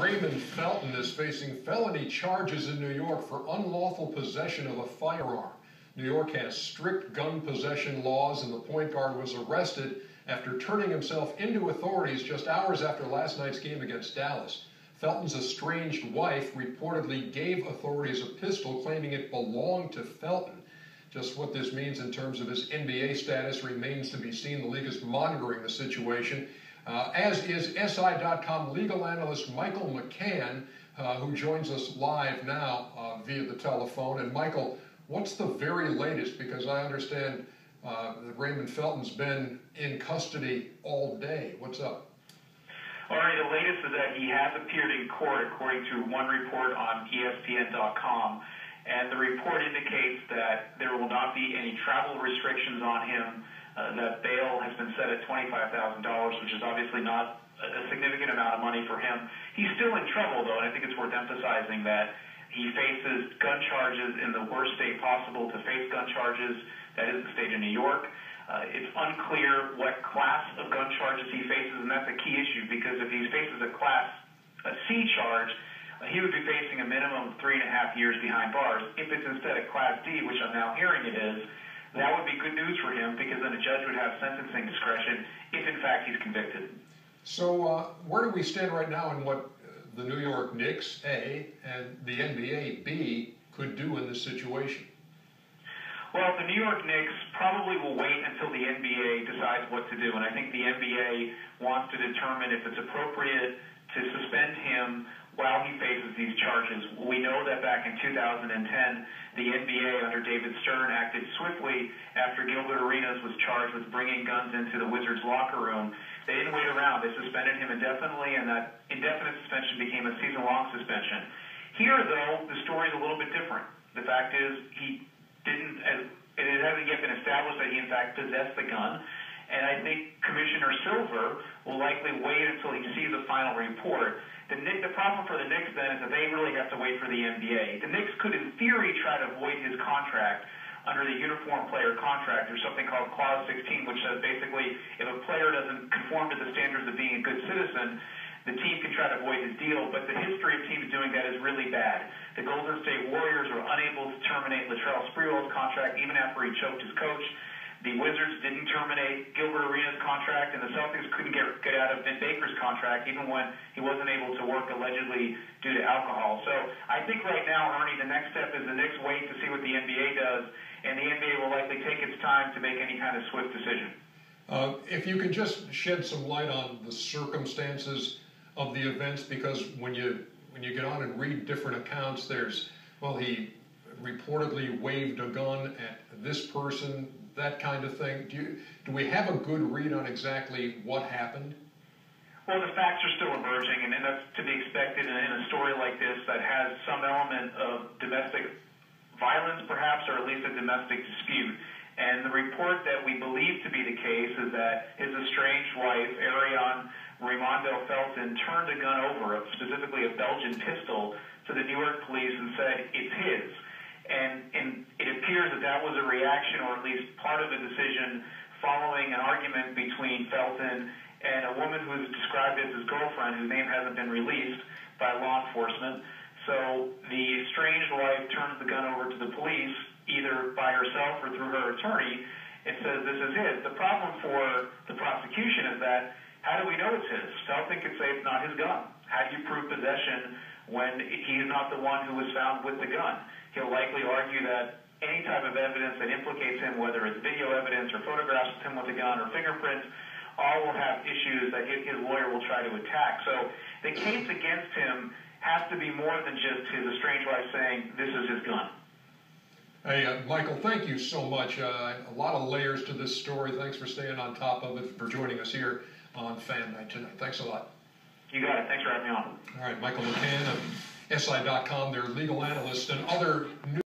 Raymond Felton is facing felony charges in New York for unlawful possession of a firearm. New York has strict gun possession laws, and the point guard was arrested after turning himself into authorities just hours after last night's game against Dallas. Felton's estranged wife reportedly gave authorities a pistol claiming it belonged to Felton. Just what this means in terms of his NBA status remains to be seen. The league is monitoring the situation, uh, as is SI.com legal analyst Michael McCann, uh, who joins us live now uh, via the telephone. And Michael, what's the very latest? Because I understand uh, that Raymond Felton's been in custody all day. What's up? All right, the latest is that he has appeared in court, according to one report on ESPN.com and the report indicates that there will not be any travel restrictions on him, uh, that bail has been set at $25,000, which is obviously not a significant amount of money for him. He's still in trouble, though, and I think it's worth emphasizing that he faces gun charges in the worst state possible to face gun charges, that is the state of New York. Uh, it's unclear what class of gun charges he faces, and that's a key issue because if he faces a class a C charge, he would be facing a minimum of three and a half years behind bars. If it's instead of Class D, which I'm now hearing it is, that would be good news for him because then a judge would have sentencing discretion if, in fact, he's convicted. So, uh, where do we stand right now in what the New York Knicks, A, and the NBA, B, could do in this situation? Well, the New York Knicks probably will wait until the NBA decides what to do, and I think the NBA wants to determine if it's appropriate to suspend him while he faces these charges. We know that back in 2010, the NBA under David Stern acted swiftly after Gilbert Arenas was charged with bringing guns into the Wizards locker room. They didn't wait around. They suspended him indefinitely, and that indefinite suspension became a season-long suspension. Here, though, the story is a little bit different. The fact is he didn't, it hasn't yet been established that he in fact possessed the gun. And I think Commissioner Silver will likely wait until he sees the final report. The, the problem for the Knicks then is that they really have to wait for the NBA. The Knicks could, in theory, try to avoid his contract under the uniform player contract. There's something called Clause 16, which says basically if a player doesn't conform to the standards of being a good citizen, the team can try to avoid his deal. But the history of teams doing that is really bad. The Golden State Warriors were unable to terminate Latrell Sprewell's contract even after he choked his coach. The Wizards didn't terminate Gilbert Arenas' contract, and the Celtics couldn't get, get out of Vin Baker's contract, even when he wasn't able to work allegedly due to alcohol. So I think right now, Ernie, the next step is the Knicks wait to see what the NBA does, and the NBA will likely take its time to make any kind of swift decision. Uh, if you could just shed some light on the circumstances of the events, because when you when you get on and read different accounts, there's well, he reportedly waved a gun at this person, that kind of thing. Do, you, do we have a good read on exactly what happened? Well, the facts are still emerging, and, that's to be expected in, in a story like this that has some element of domestic violence, perhaps, or at least a domestic dispute. And the report that we believe to be the case is that his estranged wife, Ariane Raimondo Felton, turned a gun over, specifically a Belgian pistol, to the New York police and said, it's his. That was a reaction, or at least part of the decision, following an argument between Felton and a woman who is described as his girlfriend, whose name hasn't been released by law enforcement. So the estranged wife turns the gun over to the police, either by herself or through her attorney, and says this is his. The problem for the prosecution is that how do we know it's his? Felton could say it's not his gun. How do you prove possession when he's not the one who was found with the gun? He'll likely argue that any type of evidence that implicates him, whether it's video evidence or photographs of him with a gun or fingerprints, all will have issues that his lawyer will try to attack. So the case against him has to be more than just his estranged wife saying, this is his gun. Hey, uh, Michael, thank you so much. Uh, a lot of layers to this story. Thanks for staying on top of it, for joining us here on Fan Night tonight. Thanks a lot. You got it. Thanks for having me on. All right, Michael McCann of SI.com, their legal analyst, and other